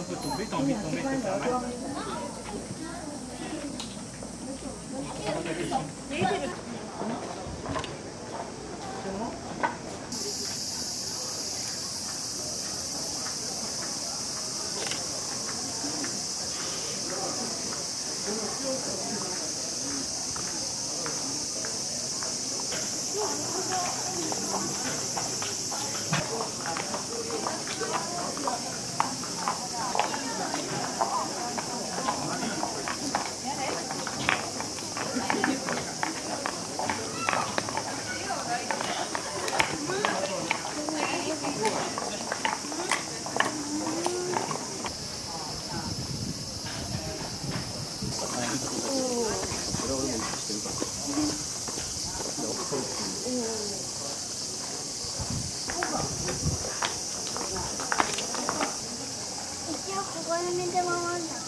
on peut tomber, t'as envie de tomber, te faire mal. C'est quoi ta question一応ここで寝てもらうんだ。